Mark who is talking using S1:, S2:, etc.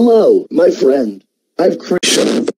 S1: Hello, my friend. I've created